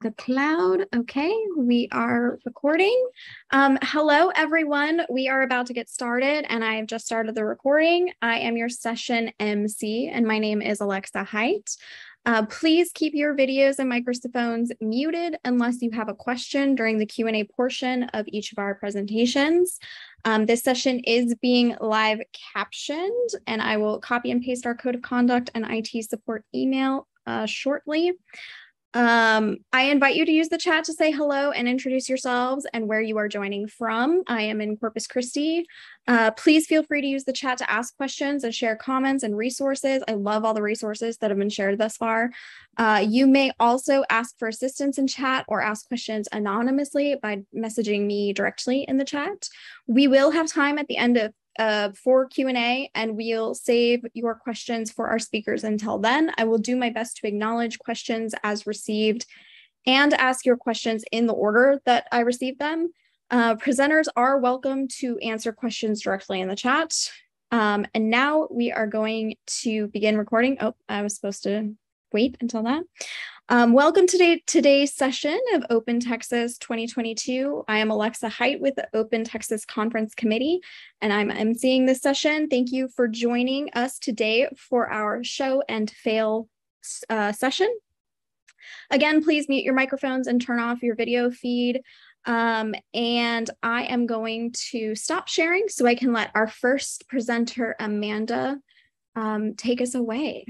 the cloud. Okay, we are recording. Um, hello, everyone. We are about to get started, and I have just started the recording. I am your session MC, and my name is Alexa Height. Uh, please keep your videos and microphones muted unless you have a question during the Q&A portion of each of our presentations. Um, this session is being live captioned, and I will copy and paste our code of conduct and IT support email uh, shortly. Um, I invite you to use the chat to say hello and introduce yourselves and where you are joining from. I am in Corpus Christi. Uh, please feel free to use the chat to ask questions and share comments and resources. I love all the resources that have been shared thus far. Uh, you may also ask for assistance in chat or ask questions anonymously by messaging me directly in the chat. We will have time at the end of uh, for Q&A and we'll save your questions for our speakers until then. I will do my best to acknowledge questions as received and ask your questions in the order that I receive them. Uh, presenters are welcome to answer questions directly in the chat. Um, and now we are going to begin recording. Oh, I was supposed to wait until that. Um, welcome to today, today's session of Open Texas 2022. I am Alexa Height with the Open Texas Conference Committee, and I'm emceeing this session. Thank you for joining us today for our show and fail uh, session. Again, please mute your microphones and turn off your video feed. Um, and I am going to stop sharing so I can let our first presenter, Amanda, um, take us away.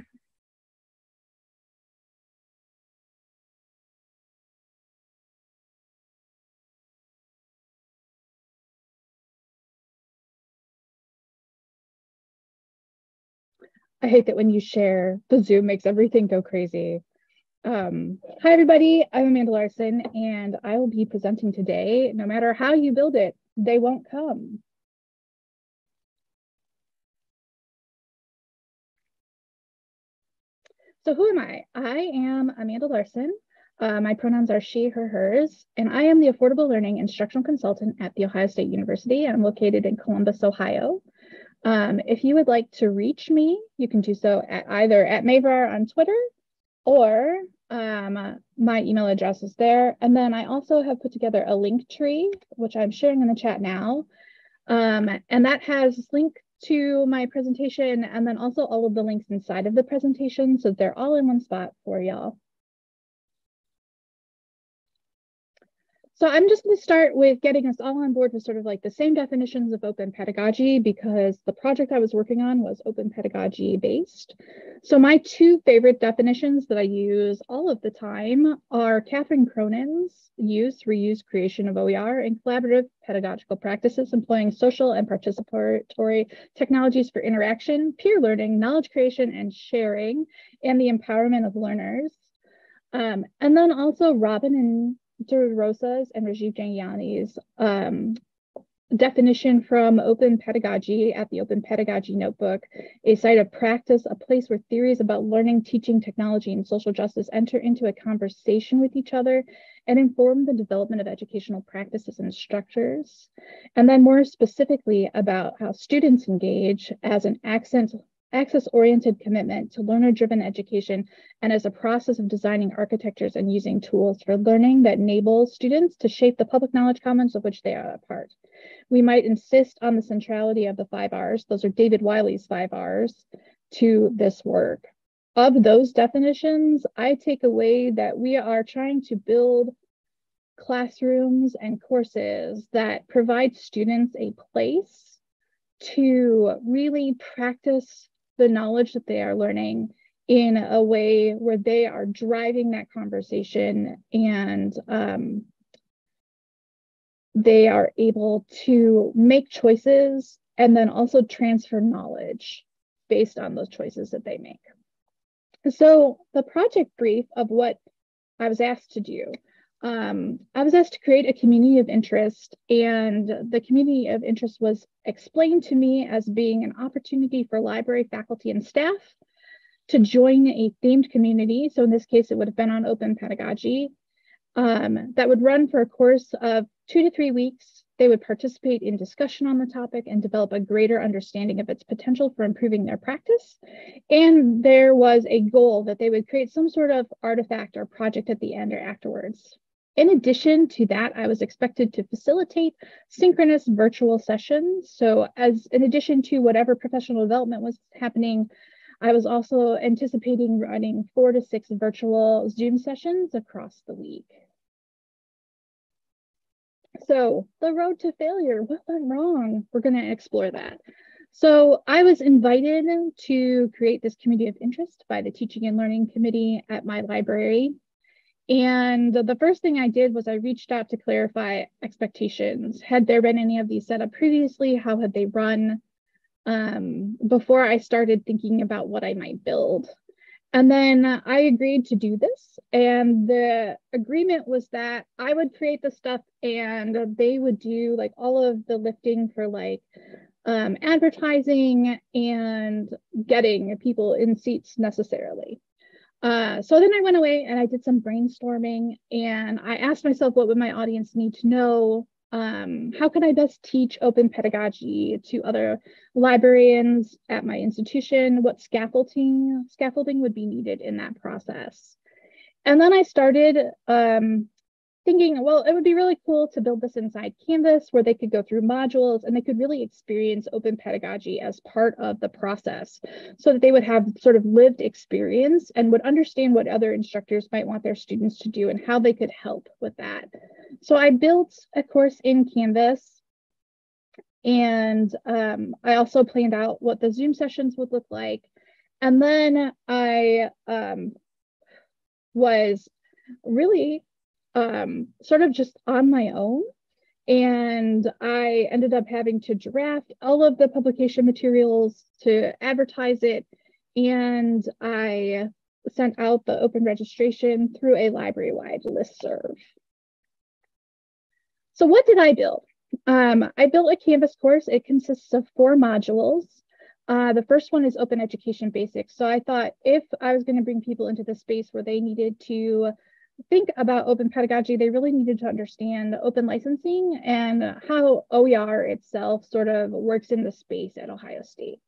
I hate that when you share, the Zoom makes everything go crazy. Um, hi, everybody. I'm Amanda Larson, and I will be presenting today. No matter how you build it, they won't come. So who am I? I am Amanda Larson. Uh, my pronouns are she, her, hers, and I am the Affordable Learning Instructional Consultant at The Ohio State University. I'm located in Columbus, Ohio. Um, if you would like to reach me, you can do so at either at Mayvar on Twitter or um, my email address is there. And then I also have put together a link tree, which I'm sharing in the chat now. Um, and that has link to my presentation and then also all of the links inside of the presentation. So they're all in one spot for y'all. So I'm just going to start with getting us all on board with sort of like the same definitions of open pedagogy because the project I was working on was open pedagogy based. So my two favorite definitions that I use all of the time are Catherine Cronin's use, reuse, creation of OER and collaborative pedagogical practices employing social and participatory technologies for interaction, peer learning, knowledge creation and sharing, and the empowerment of learners. Um, and then also Robin and DeRosa's and Rajiv Jhangiani's um, definition from Open Pedagogy at the Open Pedagogy Notebook, a site of practice, a place where theories about learning, teaching, technology, and social justice enter into a conversation with each other and inform the development of educational practices and structures. And then more specifically about how students engage as an accent access-oriented commitment to learner-driven education and as a process of designing architectures and using tools for learning that enable students to shape the public knowledge commons of which they are a part. We might insist on the centrality of the five R's, those are David Wiley's five R's, to this work. Of those definitions, I take away that we are trying to build classrooms and courses that provide students a place to really practice the knowledge that they are learning in a way where they are driving that conversation and um, they are able to make choices and then also transfer knowledge based on those choices that they make. So the project brief of what I was asked to do, um, I was asked to create a community of interest and the community of interest was explained to me as being an opportunity for library faculty and staff to join a themed community. So in this case, it would have been on open pedagogy um, that would run for a course of two to three weeks they would participate in discussion on the topic and develop a greater understanding of its potential for improving their practice. And there was a goal that they would create some sort of artifact or project at the end or afterwards. In addition to that, I was expected to facilitate synchronous virtual sessions. So as in addition to whatever professional development was happening, I was also anticipating running four to six virtual Zoom sessions across the week. So the road to failure, what went wrong? We're going to explore that. So I was invited to create this community of interest by the Teaching and Learning Committee at my library. And the first thing I did was I reached out to clarify expectations. Had there been any of these set up previously? How had they run um, before I started thinking about what I might build? And then I agreed to do this. And the agreement was that I would create the stuff and they would do like all of the lifting for like um, advertising and getting people in seats necessarily. Uh, so then I went away and I did some brainstorming and I asked myself, what would my audience need to know? Um, how can I best teach open pedagogy to other librarians at my institution? What scaffolding scaffolding would be needed in that process? And then I started um, thinking, well, it would be really cool to build this inside Canvas where they could go through modules and they could really experience open pedagogy as part of the process so that they would have sort of lived experience and would understand what other instructors might want their students to do and how they could help with that. So I built a course in Canvas and um, I also planned out what the Zoom sessions would look like. And then I um, was really um, sort of just on my own. And I ended up having to draft all of the publication materials to advertise it. And I sent out the open registration through a library wide listserv. So, what did I build? Um, I built a Canvas course. It consists of four modules. Uh, the first one is Open Education Basics. So, I thought if I was going to bring people into the space where they needed to think about open pedagogy, they really needed to understand open licensing and how OER itself sort of works in the space at Ohio State.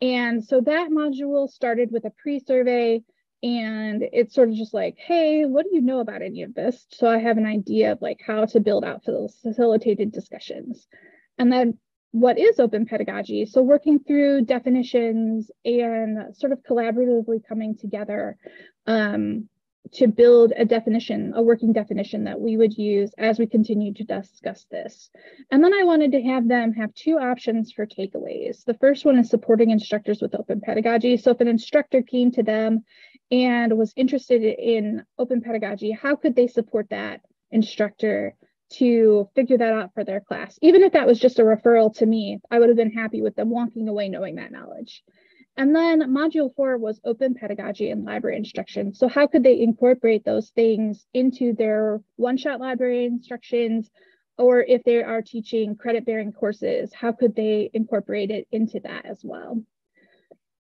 And so that module started with a pre-survey and it's sort of just like, hey, what do you know about any of this? So I have an idea of like how to build out those facilitated discussions. And then what is open pedagogy? So working through definitions and sort of collaboratively coming together um, to build a definition, a working definition that we would use as we continue to discuss this. And then I wanted to have them have two options for takeaways. The first one is supporting instructors with open pedagogy. So if an instructor came to them and was interested in open pedagogy, how could they support that instructor to figure that out for their class? Even if that was just a referral to me, I would have been happy with them walking away knowing that knowledge. And then module four was open pedagogy and library instruction. So how could they incorporate those things into their one-shot library instructions? Or if they are teaching credit-bearing courses, how could they incorporate it into that as well?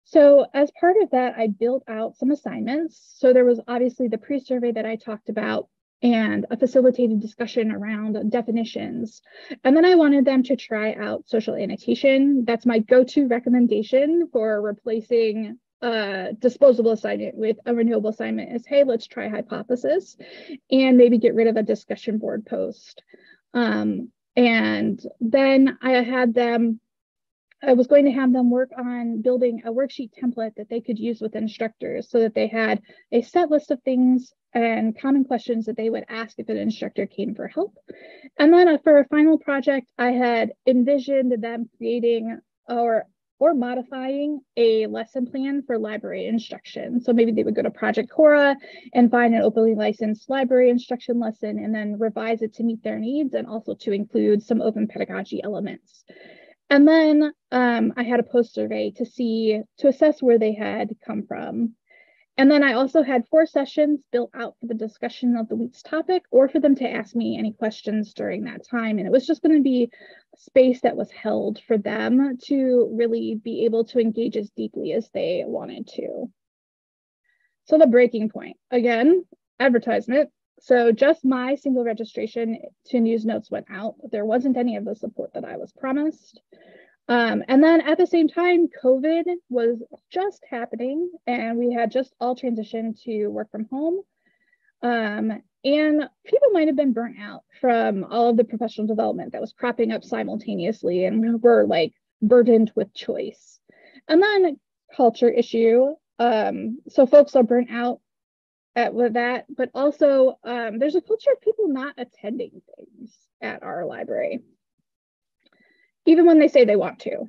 So as part of that, I built out some assignments. So there was obviously the pre-survey that I talked about, and a facilitated discussion around definitions. And then I wanted them to try out social annotation. That's my go-to recommendation for replacing a disposable assignment with a renewable assignment is, hey, let's try hypothesis and maybe get rid of a discussion board post. Um, and then I had them I was going to have them work on building a worksheet template that they could use with instructors so that they had a set list of things and common questions that they would ask if an instructor came for help. And then uh, for a final project, I had envisioned them creating or or modifying a lesson plan for library instruction. So maybe they would go to Project Cora and find an openly licensed library instruction lesson and then revise it to meet their needs and also to include some open pedagogy elements. And then um, I had a post survey to see, to assess where they had come from. And then I also had four sessions built out for the discussion of the week's topic or for them to ask me any questions during that time. And it was just going to be space that was held for them to really be able to engage as deeply as they wanted to. So the breaking point, again, advertisement. So just my single registration to News Notes went out. There wasn't any of the support that I was promised. Um, and then at the same time, COVID was just happening and we had just all transitioned to work from home. Um, and people might have been burnt out from all of the professional development that was cropping up simultaneously and were like burdened with choice. And then culture issue. Um, so folks are burnt out at, with that, but also um, there's a culture of people not attending things at our library, even when they say they want to.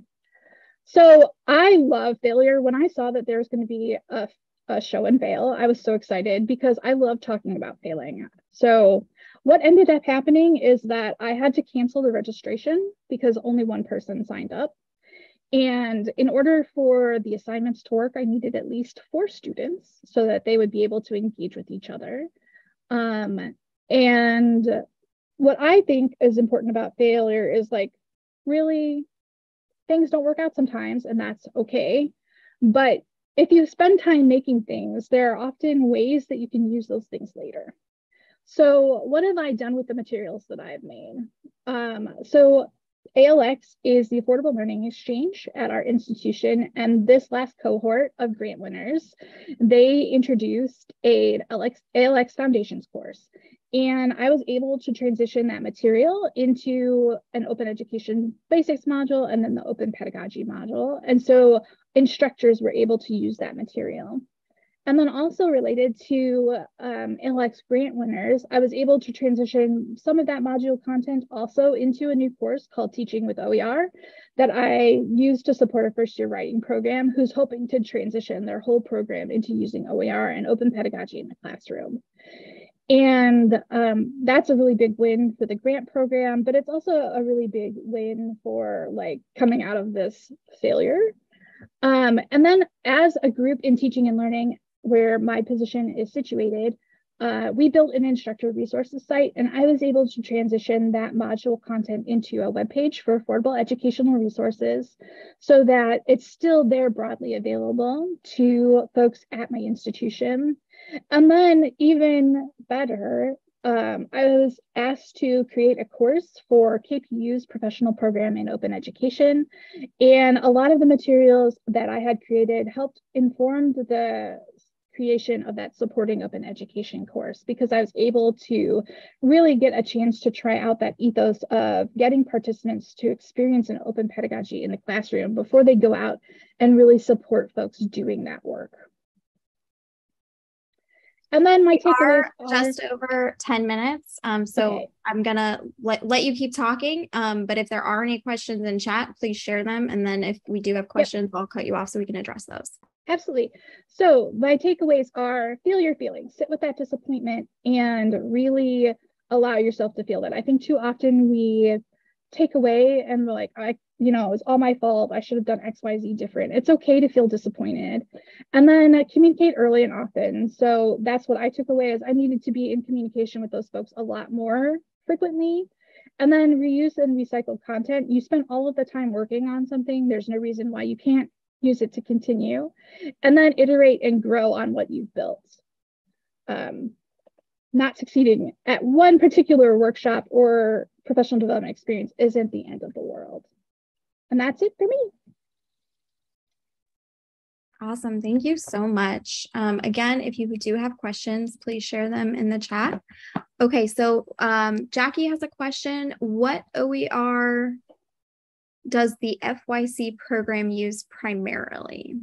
So I love failure. When I saw that there was going to be a, a show and fail, I was so excited because I love talking about failing. So what ended up happening is that I had to cancel the registration because only one person signed up. And in order for the assignments to work, I needed at least four students so that they would be able to engage with each other. Um, and what I think is important about failure is like really things don't work out sometimes, and that's okay. But if you spend time making things, there are often ways that you can use those things later. So, what have I done with the materials that I've made? Um, so, ALX is the Affordable Learning Exchange at our institution. And this last cohort of grant winners, they introduced a ALX, ALX Foundations course. And I was able to transition that material into an open education basics module and then the open pedagogy module. And so instructors were able to use that material. And then also related to um, grant winners, I was able to transition some of that module content also into a new course called Teaching with OER that I use to support a first year writing program who's hoping to transition their whole program into using OER and open pedagogy in the classroom. And um, that's a really big win for the grant program, but it's also a really big win for like coming out of this failure. Um, and then as a group in teaching and learning, where my position is situated, uh, we built an instructor resources site and I was able to transition that module content into a web page for affordable educational resources so that it's still there broadly available to folks at my institution. And then even better, um, I was asked to create a course for KPU's professional program in open education. And a lot of the materials that I had created helped inform the creation of that supporting open education course because I was able to really get a chance to try out that ethos of getting participants to experience an open pedagogy in the classroom before they go out and really support folks doing that work. And then my takeaways are just over 10 minutes. Um, so okay. I'm gonna let, let you keep talking. Um, but if there are any questions in chat, please share them. And then if we do have questions, yep. I'll cut you off so we can address those. Absolutely. So my takeaways are feel your feelings, sit with that disappointment and really allow yourself to feel that. I think too often we take away and we're like, I, you know, it was all my fault. I should have done X, Y, Z different. It's okay to feel disappointed. And then uh, communicate early and often. So that's what I took away is I needed to be in communication with those folks a lot more frequently. And then reuse and recycle content. You spent all of the time working on something. There's no reason why you can't use it to continue, and then iterate and grow on what you've built. Um, not succeeding at one particular workshop or professional development experience isn't the end of the world. And that's it for me. Awesome. Thank you so much. Um, again, if you do have questions, please share them in the chat. Okay, so um, Jackie has a question. What OER does the FYC program use primarily?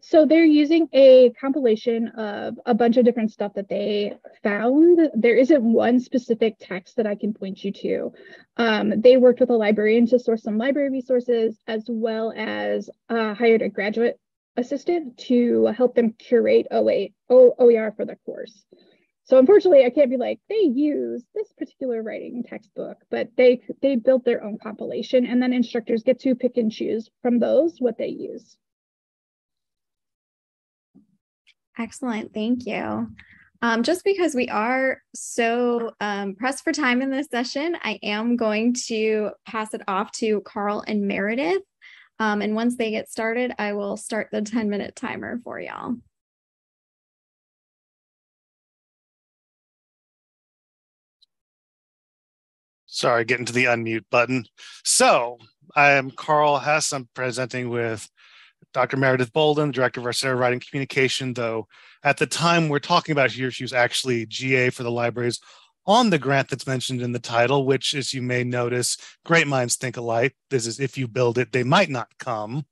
So they're using a compilation of a bunch of different stuff that they found. There isn't one specific text that I can point you to. Um, they worked with a librarian to source some library resources, as well as uh, hired a graduate assistant to help them curate OER for the course. So unfortunately, I can't be like they use this particular writing textbook, but they they built their own compilation, and then instructors get to pick and choose from those what they use. Excellent, thank you. Um, just because we are so um, pressed for time in this session, I am going to pass it off to Carl and Meredith. Um, and once they get started, I will start the 10 minute timer for y'all. Sorry, getting to the unmute button. So I am Carl Hess. I'm presenting with Dr. Meredith Boulden, Director of our Center of Writing Communication, though at the time we're talking about here, she was actually GA for the libraries on the grant that's mentioned in the title, which, as you may notice, great minds think alike. This is if you build it, they might not come.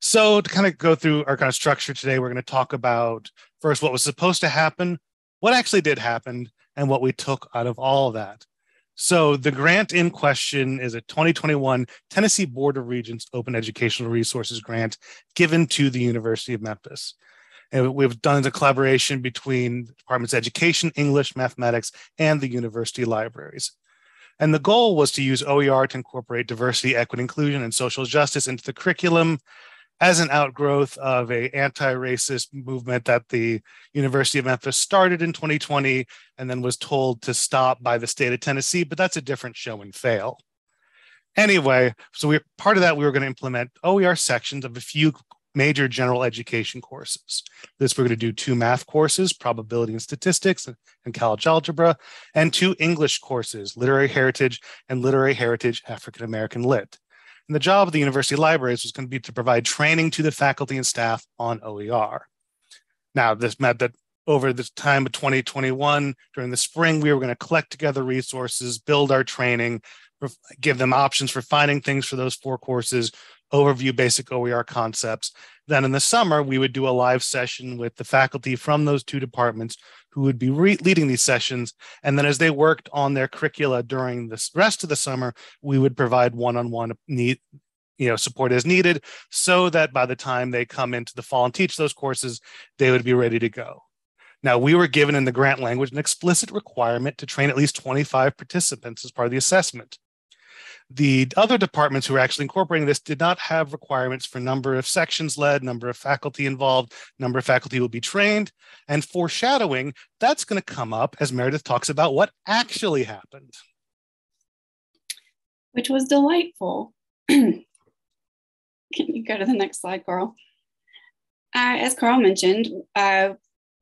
So, to kind of go through our kind of structure today, we're going to talk about first what was supposed to happen, what actually did happen, and what we took out of all of that. So, the grant in question is a 2021 Tennessee Board of Regents Open Educational Resources Grant given to the University of Memphis. And we've done the collaboration between departments of education, English, mathematics, and the university libraries. And the goal was to use OER to incorporate diversity, equity, inclusion, and social justice into the curriculum as an outgrowth of a anti-racist movement that the University of Memphis started in 2020 and then was told to stop by the state of Tennessee, but that's a different show and fail. Anyway, so we part of that we were going to implement OER sections of a few major general education courses. This we're going to do two math courses, probability and statistics and college algebra, and two English courses, literary heritage and literary heritage African American lit. And the job of the university libraries was going to be to provide training to the faculty and staff on OER. Now, this meant that over the time of 2021, during the spring, we were going to collect together resources, build our training, give them options for finding things for those four courses, overview basic OER concepts. Then in the summer, we would do a live session with the faculty from those two departments who would be re- leading these sessions. And then as they worked on their curricula during the rest of the summer, we would provide one-on-one need, you know, support as needed so that by the time they come into the fall and teach those courses, they would be ready to go. Now, we were given in the grant language an explicit requirement to train at least 25 participants as part of the assessment. The other departments who were actually incorporating this did not have requirements for number of sections led, number of faculty involved, number of faculty will be trained, and foreshadowing, that's going to come up as Meredith talks about what actually happened. Which was delightful. Can you go to the next slide, Carl? Uh, as Carl mentioned, uh,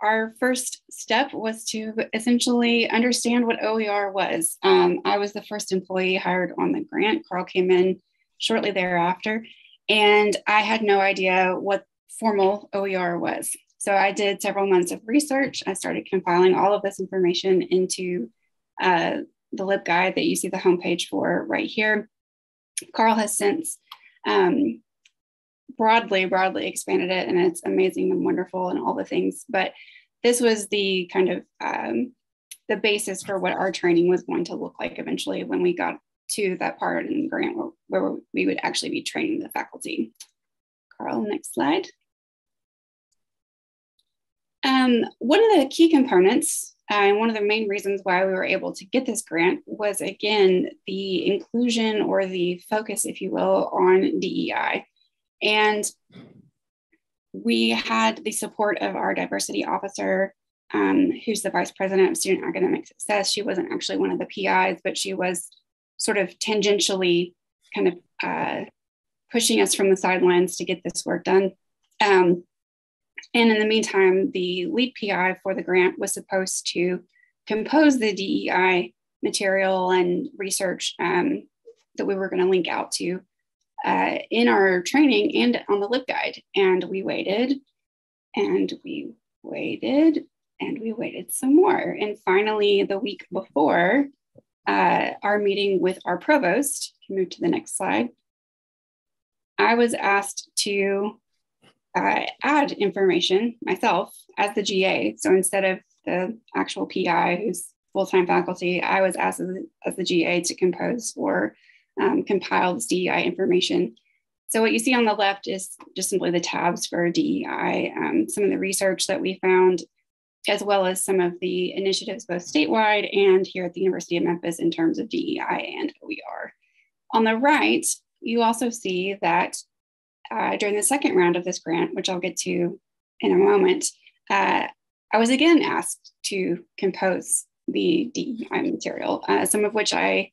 our first step was to essentially understand what OER was. Um, I was the first employee hired on the grant. Carl came in shortly thereafter, and I had no idea what formal OER was. So I did several months of research. I started compiling all of this information into uh, the LibGuide that you see the homepage for right here. Carl has since um, broadly, broadly expanded it, and it's amazing and wonderful and all the things. But this was the kind of um, the basis for what our training was going to look like eventually when we got to that part in the grant where, where we would actually be training the faculty. Carl, next slide. Um, one of the key components uh, and one of the main reasons why we were able to get this grant was again the inclusion or the focus, if you will, on DEI. And we had the support of our diversity officer, um, who's the vice president of student academic success. She wasn't actually one of the PIs, but she was sort of tangentially kind of uh, pushing us from the sidelines to get this work done. Um, and in the meantime, the lead PI for the grant was supposed to compose the DEI material and research um, that we were going to link out to uh, in our training and on the LibGuide. And we waited and we waited and we waited some more. And finally, the week before uh, our meeting with our provost, can move to the next slide, I was asked to uh, add information myself as the GA. So instead of the actual PI who's full time faculty, I was asked as, as the GA to compose or um, compile this DEI information. So what you see on the left is just simply the tabs for DEI, um, some of the research that we found, as well as some of the initiatives both statewide and here at the University of Memphis in terms of DEI and OER. On the right, you also see that uh, during the second round of this grant, which I'll get to in a moment, uh, I was again asked to compose the DEI material, uh, some of which I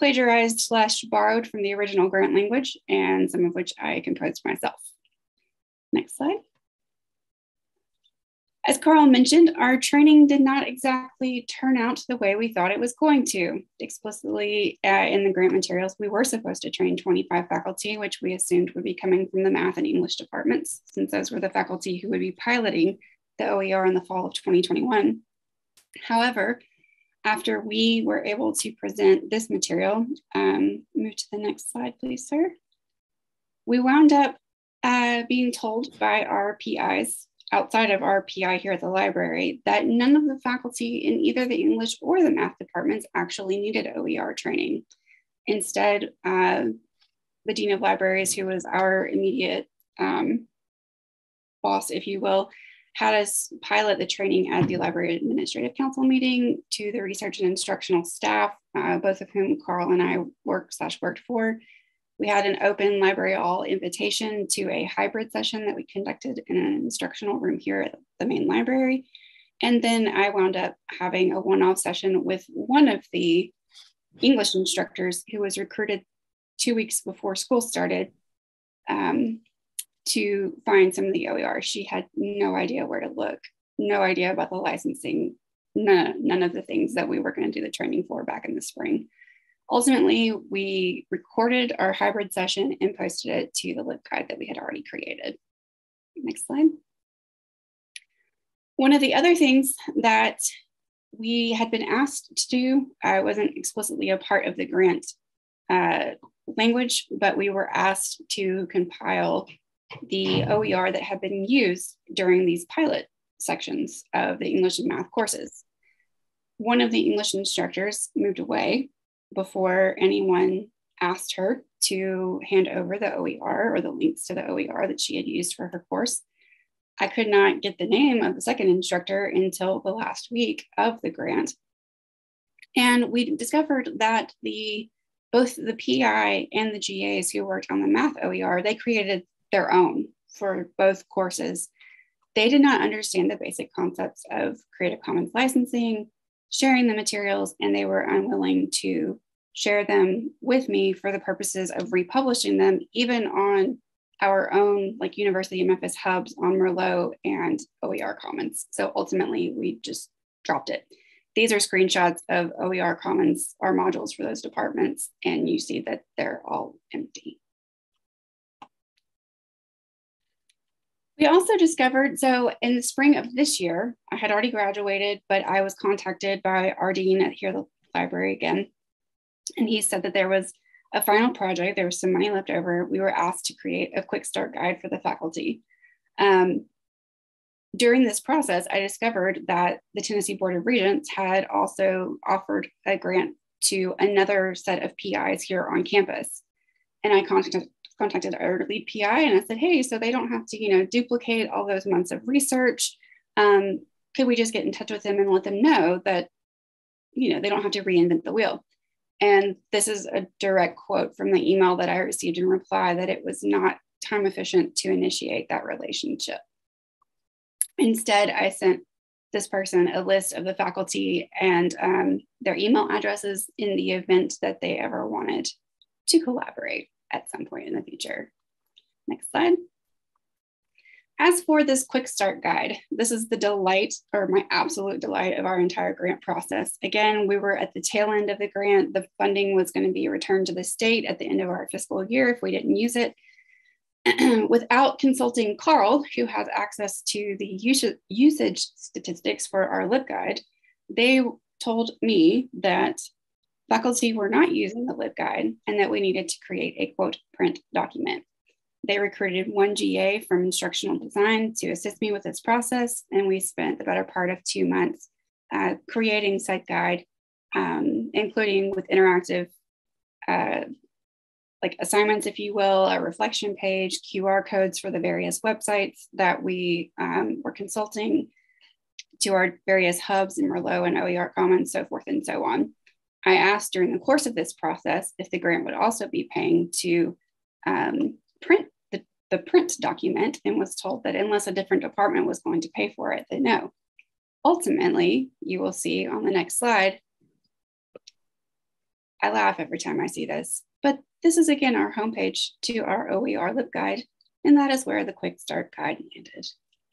plagiarized slash borrowed from the original grant language and some of which I composed myself. Next slide. As Carl mentioned, our training did not exactly turn out the way we thought it was going to. Explicitly uh, in the grant materials, we were supposed to train 25 faculty, which we assumed would be coming from the math and English departments, since those were the faculty who would be piloting the OER in the fall of 2021. However, after we were able to present this material, um, move to the next slide, please, sir. We wound up uh, being told by our PIs outside of our PI here at the library that none of the faculty in either the English or the math departments actually needed OER training. Instead, uh, the Dean of Libraries, who was our immediate um, boss, if you will, had us pilot the training at the Library Administrative Council meeting to the research and instructional staff, uh, both of whom Carl and I worked slash worked for. We had an open library all invitation to a hybrid session that we conducted in an instructional room here at the main library. And then I wound up having a one off session with one of the English instructors who was recruited two weeks before school started um, to find some of the OER. She had no idea where to look, no idea about the licensing, none, none of the things that we were going to do the training for back in the spring. Ultimately, we recorded our hybrid session and posted it to the LibGuide that we had already created. Next slide. One of the other things that we had been asked to do, I wasn't explicitly a part of the grant uh, language, but we were asked to compile the hmm. OER that had been used during these pilot sections of the English and math courses. One of the English instructors moved away before anyone asked her to hand over the OER or the links to the OER that she had used for her course. I could not get the name of the second instructor until the last week of the grant. And we discovered that the both the PI and the GAs who worked on the math OER, they created their own for both courses. They did not understand the basic concepts of Creative Commons licensing, sharing the materials, and they were unwilling to share them with me for the purposes of republishing them, even on our own like University of Memphis hubs on Merlot and OER Commons. So ultimately, we just dropped it. These are screenshots of OER Commons, our modules for those departments, and you see that they're all empty. We also discovered, so in the spring of this year, I had already graduated, but I was contacted by our dean at here the library again. And he said that there was a final project, there was some money left over. We were asked to create a quick start guide for the faculty. Um, during this process, I discovered that the Tennessee Board of Regents had also offered a grant to another set of PIs here on campus. And I contacted, contacted our lead PI and I said, hey, so they don't have to, you know, duplicate all those months of research. Um, could we just get in touch with them and let them know that, you know, they don't have to reinvent the wheel? And this is a direct quote from the email that I received in reply that it was not time efficient to initiate that relationship. Instead, I sent this person a list of the faculty and um, their email addresses in the event that they ever wanted to collaborate at some point in the future. Next slide. As for this quick start guide, this is the delight or my absolute delight of our entire grant process. Again, we were at the tail end of the grant. The funding was going to be returned to the state at the end of our fiscal year if we didn't use it. Without consulting Carl, who has access to the usage statistics for our LibGuide, they told me that faculty were not using the LibGuide and that we needed to create a quote print document. They recruited one GA from instructional design to assist me with this process, and we spent the better part of two months uh, creating said guide, um, including with interactive uh, like assignments, if you will, a reflection page, QR codes for the various websites that we um, were consulting to our various hubs in Merlot and OER Commons, so forth and so on. I asked during the course of this process if the grant would also be paying to um, print the, the print document and was told that unless a different department was going to pay for it, then no. Ultimately, you will see on the next slide, I laugh every time I see this, but this is again our homepage to our OER LibGuide, and that is where the Quick Start Guide landed.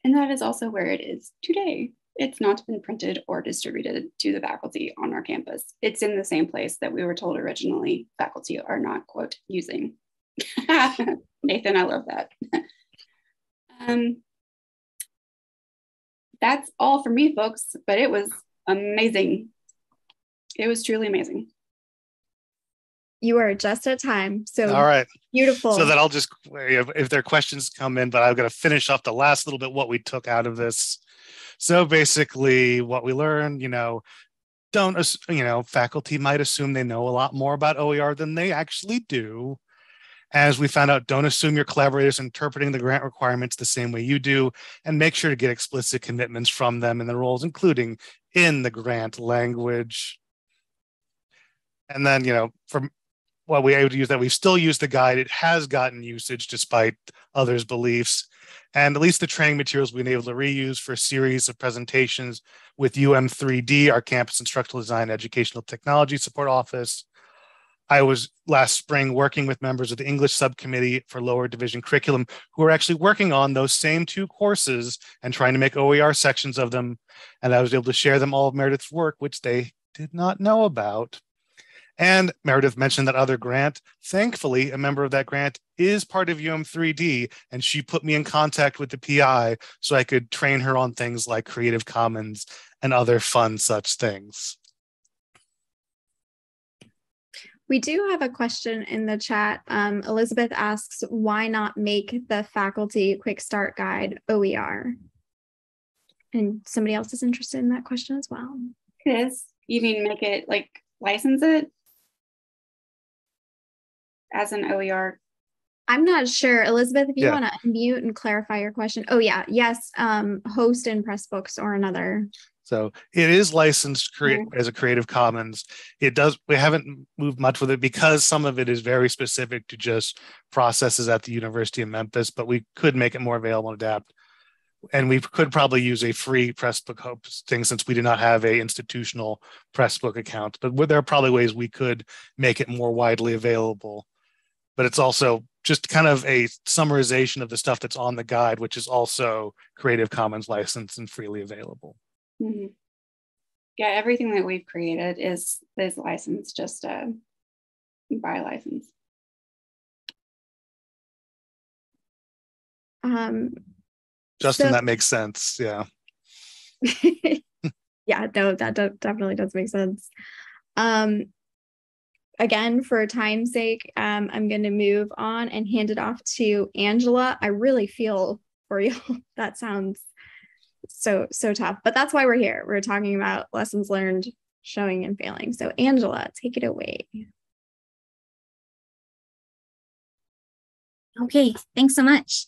And that is also where it is today. It's not been printed or distributed to the faculty on our campus. It's in the same place that we were told originally faculty are not, quote, using. Nathan, I love that. um, that's all for me, folks, but it was amazing. It was truly amazing. You are just at time. So all right. Beautiful. So that I'll just if there are questions come in, but I'm going to finish off the last little bit what we took out of this. So basically, what we learned, you know, don't you know, faculty might assume they know a lot more about OER than they actually do. As we found out, don't assume your collaborators interpreting the grant requirements the same way you do, and make sure to get explicit commitments from them in the roles, including in the grant language. And then, you know, from what we able to use that, we've still used the guide. It has gotten usage despite others' beliefs. And at least the training materials we've been able to reuse for a series of presentations with UM3D, our campus instructional design educational technology support office, I was last spring working with members of the English subcommittee for lower division curriculum who are actually working on those same two courses and trying to make OER sections of them. And I was able to share them all of Meredith's work, which they did not know about. And Meredith mentioned that other grant. Thankfully, a member of that grant is part of UM3D, and she put me in contact with the PI so I could train her on things like Creative Commons and other fun such things. We do have a question in the chat. Um, Elizabeth asks, why not make the faculty quick start guide OER? And somebody else is interested in that question as well. It is. You mean make it like license it as an OER? I'm not sure. Elizabeth, if you yeah. want to unmute and clarify your question. Oh, yeah. Yes. Um, host in Pressbooks or another so it is licensed crea- as a Creative Commons. It does. We haven't moved much with it because some of it is very specific to just processes at the University of Memphis. But we could make it more available and adapt. And we could probably use a free Pressbook hope thing since we do not have a institutional Pressbook account. But there are probably ways we could make it more widely available. But it's also just kind of a summarization of the stuff that's on the guide, which is also Creative Commons licensed and freely available. Mm-hmm. Yeah, everything that we've created is is licensed just uh, by license. Um, Justin, so, that makes sense. Yeah. yeah, no, that do- definitely does make sense. Um, again, for time's sake, um, I'm going to move on and hand it off to Angela. I really feel for you. that sounds so so tough but that's why we're here. We're talking about lessons learned showing and failing. So angela take it away. Okay thanks so much.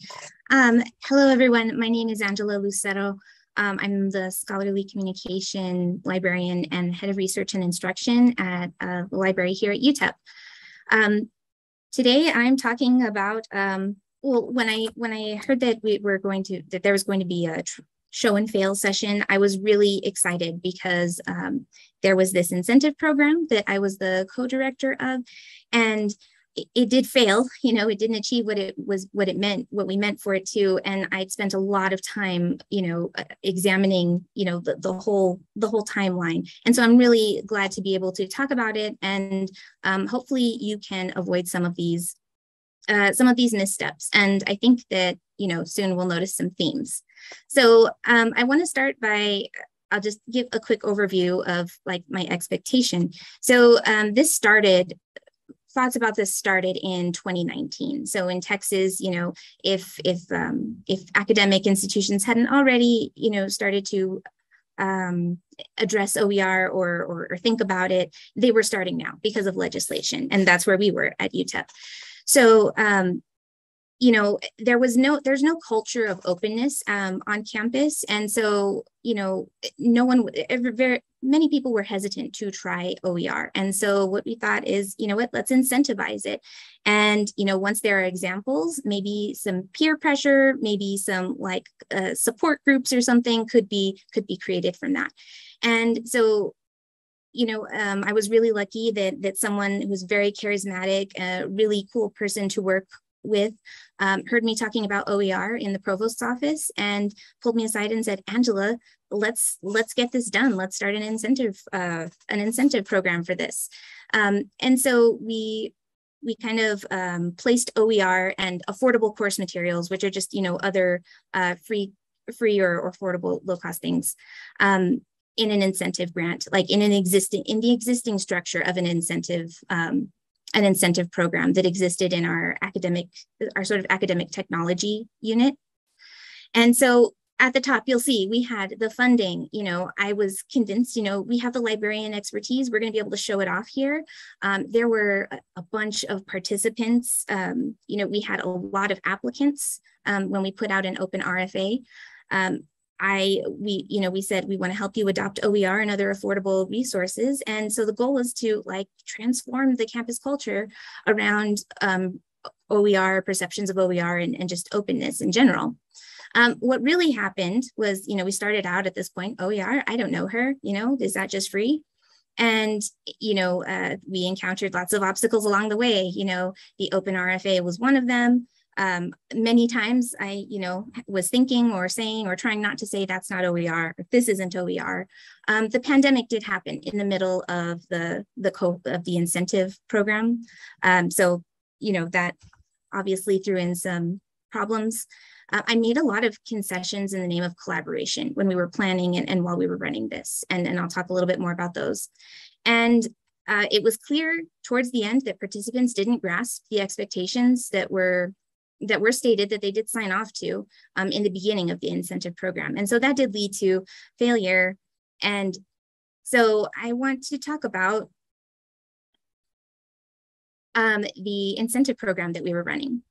Um, hello everyone. My name is angela lucero um, i'm the scholarly communication librarian and head of research and instruction at uh, the library here at utep um, today i'm talking about um, well when i when i heard that we were going to that there was going to be a show and fail session, I was really excited because um, there was this incentive program that I was the co-director of, and it, did fail. You know, it didn't achieve what it was, what it meant, what we meant for it to. And I'd spent a lot of time, you know, uh, examining, you know, the, the whole the whole timeline. And so I'm really glad to be able to talk about it, and um, hopefully you can avoid some of these uh, some of these missteps. And I think that you know soon we'll notice some themes. So um, I want to start by, I'll just give a quick overview of like my expectation. So um, this started, thoughts about this started in 2019. So in Texas, you know, if if um, if academic institutions hadn't already, you know, started to um, address OER or, or, or think about it, they were starting now because of legislation, and that's where we were at UTEP. So um, you know there was no there's no culture of openness um, on campus. And so you know no one very many people were hesitant to try oer and so what we thought is you know what let's incentivize it. And you know once there are examples maybe some peer pressure maybe some like uh, support groups or something could be could be created from that. And so you know, um, I was really lucky that that someone who was very charismatic, a really cool person to work with um, heard me talking about OER in the provost's office and pulled me aside and said, Angela, let's let's get this done. Let's start an incentive uh, an incentive program for this. Um, and so we we kind of um, placed OER and affordable course materials, which are just you know other uh, free free or, or affordable low cost things um, in an incentive grant, like in an existing in the existing structure of an incentive um, an incentive program that existed in our academic our sort of academic technology unit. And so at the top, you'll see we had the funding. You know, I was convinced, you know, we have the librarian expertise. We're going to be able to show it off here. Um, there were a, bunch of participants. Um, you know, we had a lot of applicants um, when we put out an open RFA. I, we, you know, we said we want to help you adopt OER and other affordable resources. And so the goal is to like transform the campus culture around um, OER, perceptions of OER, and, and just openness in general. Um, what really happened was, you know, we started out at this point, OER, I don't know her, you know, is that just free? And, you know, uh, we encountered lots of obstacles along the way. You know, the open RFA was one of them. Um, many times I, you know, was thinking or saying or trying not to say that's not OER, this isn't OER. Um, the pandemic did happen in the middle of the the co of the incentive program. Um, so, you know, that obviously threw in some problems. Uh, I made a lot of concessions in the name of collaboration when we were planning and, and while we were running this. And, and I'll talk a little bit more about those. And uh, it was clear towards the end that participants didn't grasp the expectations that were that were stated that they did sign off to um, in the beginning of the incentive program. And so that did lead to failure. And so I want to talk about um, the incentive program that we were running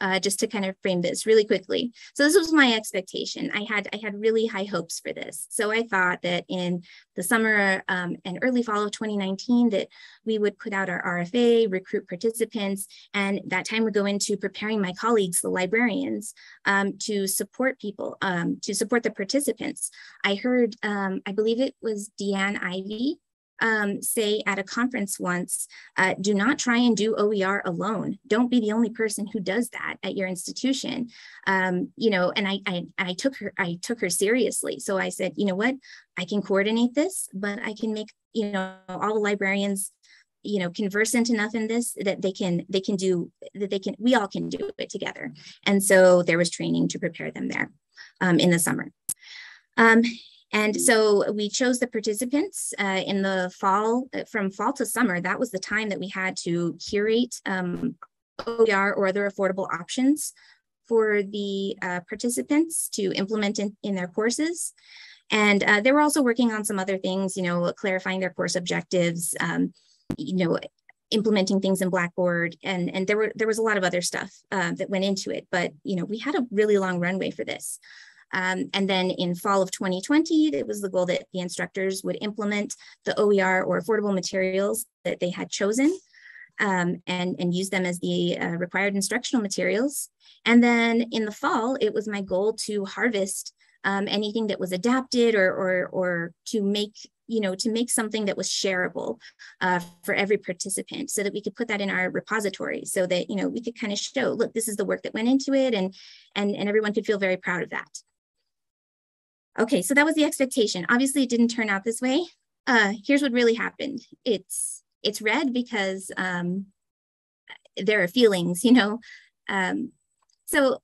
uh, just to kind of frame this really quickly. So this was my expectation. I had I had really high hopes for this. So I thought that in the summer um, and early fall of 2019 that we would put out our RFA, recruit participants, and that time would go into preparing my colleagues, the librarians, um, to support people, um, to support the participants. I heard, um, I believe it was Deanne Ivy um, say at a conference once, uh, do not try and do OER alone. Don't be the only person who does that at your institution. Um, you know, and I, I, I took her, I took her seriously. So I said, you know what, I can coordinate this, but I can make, you know, all the librarians you know conversant enough in this that they can they can do that they can we all can do it together and so there was training to prepare them there um, in the summer um, and so we chose the participants uh, in the fall, uh, from fall to summer. That was the time that we had to curate um, OER or other affordable options for the uh, participants to implement in, in their courses. And uh, they were also working on some other things, you know, clarifying their course objectives, um, you know, implementing things in Blackboard, and and there were there was a lot of other stuff uh, that went into it. But you know, we had a really long runway for this. Um, and then in fall of 2020, it was the goal that the instructors would implement the OER or affordable materials that they had chosen um, and, and use them as the uh, required instructional materials. And then in the fall, it was my goal to harvest um, anything that was adapted or, or, or to make you know, to make something that was shareable uh, for every participant so that we could put that in our repository so that, you know, we could kind of show, look, this is the work that went into it and, and, and everyone could feel very proud of that. Okay, so that was the expectation. Obviously, it didn't turn out this way. Uh, here's what really happened. It's it's red because um, there are feelings, you know. Um, so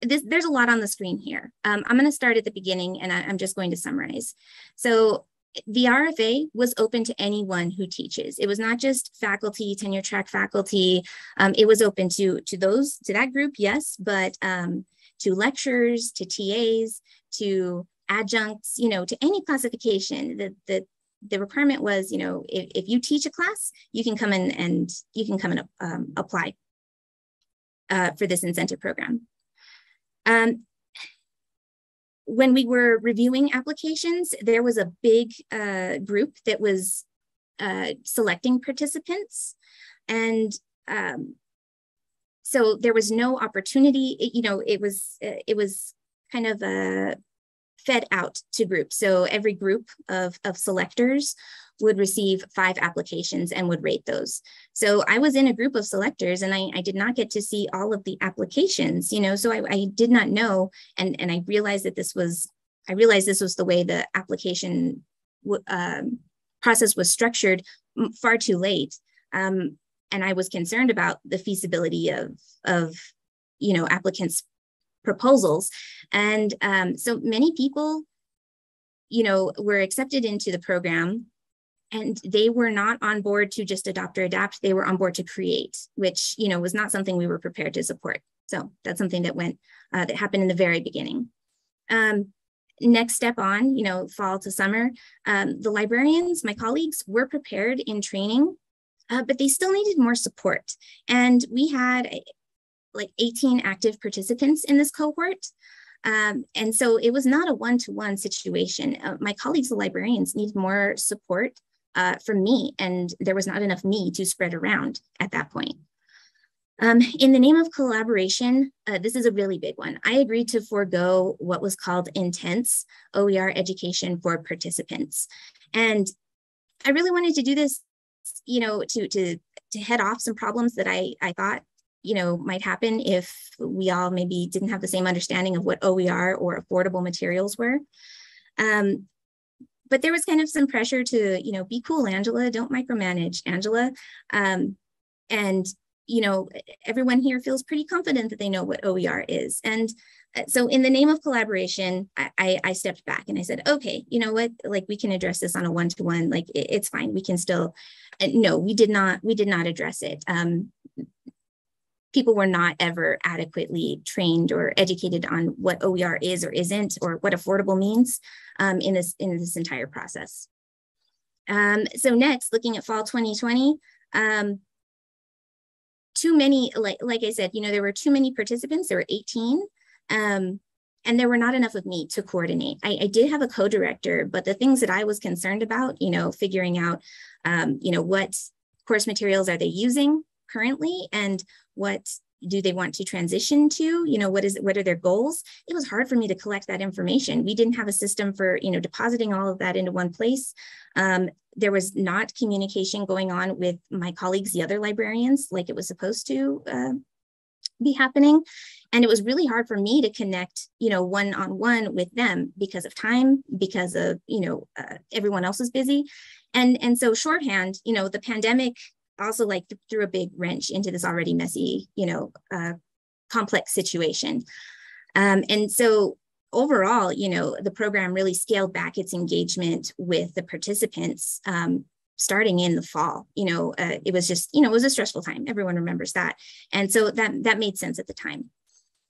this, there's a lot on the screen here. Um, I'm going to start at the beginning, and I, I'm just going to summarize. So the RFA was open to anyone who teaches. It was not just faculty, tenure track faculty. Um, it was open to to those to that group, yes, but um, to lecturers, to TAs, to adjuncts, you know, to any classification. The, the, the requirement was, you know, if, if you teach a class, you can come in and you can come and um, apply uh, for this incentive program. Um, when we were reviewing applications, there was a big uh, group that was uh, selecting participants. And um, so there was no opportunity, it, you know, it was, it was kind of a fed out to groups. So every group of, of selectors would receive five applications and would rate those. So I was in a group of selectors and I, I did not get to see all of the applications, you know, so I, I did not know. And, and I realized that this was, I realized this was the way the application um, process was structured far too late. Um, and I was concerned about the feasibility of, of you know, applicants' proposals. And um, so many people, you know, were accepted into the program and they were not on board to just adopt or adapt. They were on board to create which you know was not something we were prepared to support. So that's something that went uh, that happened in the very beginning. Um, next step on you know fall to summer um, the librarians my colleagues were prepared in training uh, but they still needed more support. And we had like 18 active participants in this cohort um, and so it was not a one-to-one situation. Uh, my colleagues, the librarians, needed more support uh, from me, and there was not enough me to spread around at that point. Um, in the name of collaboration, uh, this is a really big one. I agreed to forego what was called intense OER education for participants. And I really wanted to do this, you know, to, to, to head off some problems that I, I thought, you know, might happen if we all maybe didn't have the same understanding of what OER or affordable materials were. Um, but there was kind of some pressure to, you know, be cool, Angela, don't micromanage, Angela. Um, and, you know, everyone here feels pretty confident that they know what OER is. And uh, so in the name of collaboration, I, I, stepped back and I said, okay, you know what, like we can address this on a one-to-one, like it, it's fine. We can still, no, we did not, we did not address it. Um, people were not ever adequately trained or educated on what OER is or isn't, or what affordable means um, in this in this entire process. Um, so next, looking at fall 2020, um, too many, like, like I said, you know, there were too many participants, there were 18, um, and there were not enough of me to coordinate. I, I did have a co-director, but the things that I was concerned about, you know, figuring out, um, you know, what course materials are they using currently and what do they want to transition to? You know what is what are their goals? It was hard for me to collect that information. We didn't have a system for you know depositing all of that into one place. Um, there was not communication going on with my colleagues the other librarians like it was supposed to uh, be happening. And it was really hard for me to connect you know one on one with them because of time because of you know uh, everyone else is busy. And and so shorthand you know the pandemic also like threw a big wrench into this already messy, you know, uh, complex situation. Um, and so overall, you know, the program really scaled back its engagement with the participants um, starting in the fall. You know, uh, it was just, you know, it was a stressful time. Everyone remembers that. And so that, that made sense at the time.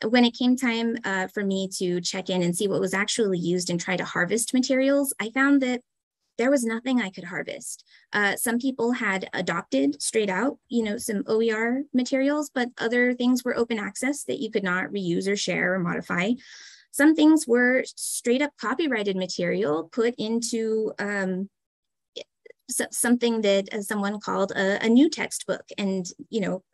When it came time uh, for me to check in and see what was actually used and try to harvest materials, I found that there was nothing I could harvest. Uh, some people had adopted straight out, you know, some OER materials, but other things were open access that you could not reuse or share or modify. Some things were straight up copyrighted material put into um, something that uh, someone called a, a new textbook. And, you know,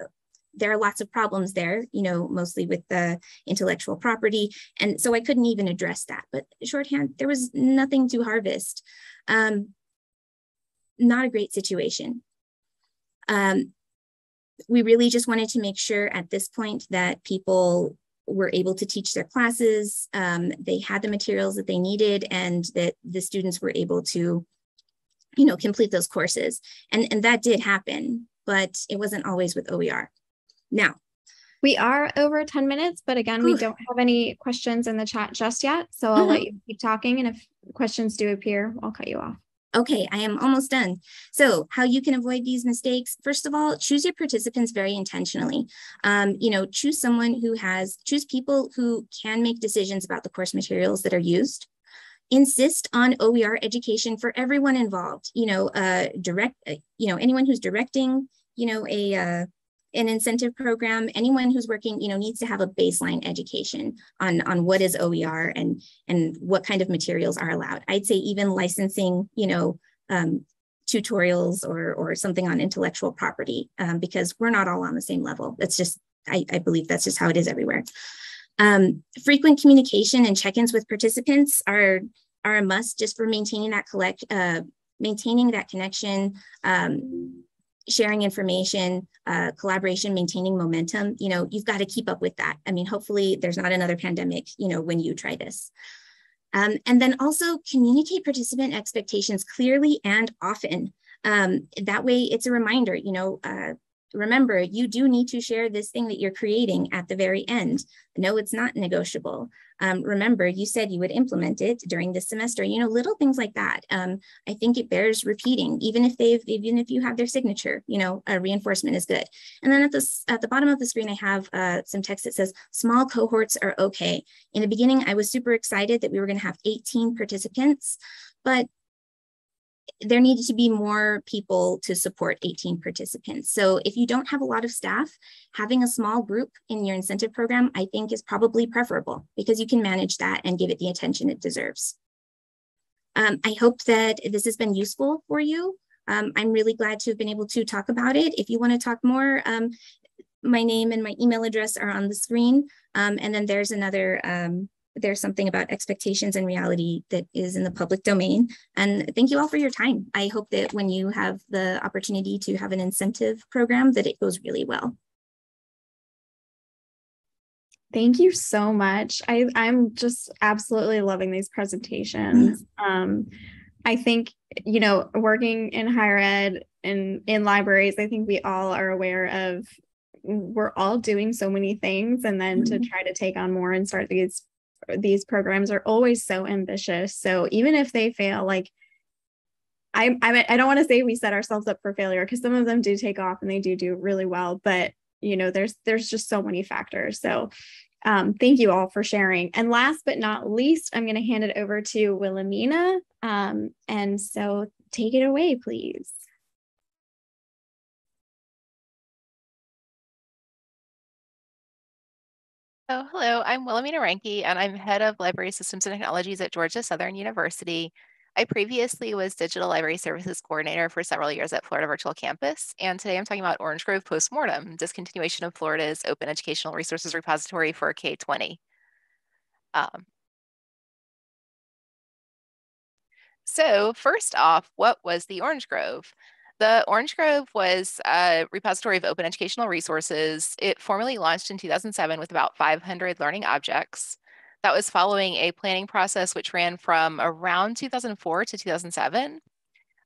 there are lots of problems there, you know, mostly with the intellectual property. And so I couldn't even address that. But shorthand, there was nothing to harvest. Um, not a great situation. Um, we really just wanted to make sure at this point that people were able to teach their classes, um, they had the materials that they needed, and that the students were able to, you know, complete those courses. And, and that did happen, but it wasn't always with OER. Now, we are over 10 minutes, but again, we don't have any questions in the chat just yet. So I'll let mm-hmm. you keep talking. And if questions do appear, I'll cut you off. Okay, I am almost done. So how you can avoid these mistakes, first of all, choose your participants very intentionally. Um, you know, choose someone who has, choose people who can make decisions about the course materials that are used. Insist on OER education for everyone involved, you know, uh, direct, uh, you know, anyone who's directing, you know, a, uh, an incentive program, anyone who's working, you know, needs to have a baseline education on, on what is OER and, and what kind of materials are allowed. I'd say even licensing, you know, um, tutorials or, or something on intellectual property, um, because we're not all on the same level. That's just, I, I believe that's just how it is everywhere. Um, frequent communication and check-ins with participants are, are a must just for maintaining that collect, uh, maintaining that connection, um, sharing information, uh, collaboration, maintaining momentum, you know, you've got to keep up with that. I mean, hopefully there's not another pandemic, you know, when you try this. Um, and then also communicate participant expectations clearly and often. Um, that way it's a reminder, you know, uh, remember you do need to share this thing that you're creating at the very end. No, it's not negotiable. Um, remember, you said you would implement it during this semester. You know, little things like that. Um, I think it bears repeating, even if they've, even if you have their signature. You know, a reinforcement is good. And then at the at the bottom of the screen, I have uh, some text that says small cohorts are okay. In the beginning, I was super excited that we were going to have 18 participants, but there needed to be more people to support 18 participants. So if you don't have a lot of staff, having a small group in your incentive program, I think is probably preferable because you can manage that and give it the attention it deserves. Um, I hope that this has been useful for you. Um, I'm really glad to have been able to talk about it. If you want to talk more, um, my name and my email address are on the screen. Um, and then there's another um, there's something about expectations and reality that is in the public domain. And thank you all for your time. I hope that when you have the opportunity to have an incentive program that it goes really well. Thank you so much. I, I'm just absolutely loving these presentations. Um, I think, you know, working in higher ed and in libraries, I think we all are aware of we're all doing so many things and then mm-hmm. to try to take on more and start these these programs are always so ambitious. So even if they fail, like I, I, I don't want to say we set ourselves up for failure because some of them do take off and they do do really well, but you know, there's there's just so many factors. So um, thank you all for sharing. And last but not least, I'm going to hand it over to Wilhelmina. Um, and so take it away, please. Oh, hello. I'm Wilhelmina Randtke, and I'm head of library systems and technologies at Georgia Southern University. I previously was digital library services coordinator for several years at Florida Virtual Campus, and today I'm talking about Orange Grove Postmortem, discontinuation of Florida's open educational resources repository for K-20. Um, so first off, what was the Orange Grove? The Orange Grove was a repository of open educational resources. It formally launched in 2007 with about 500 learning objects. That was following a planning process which ran from around 2004 to 2007.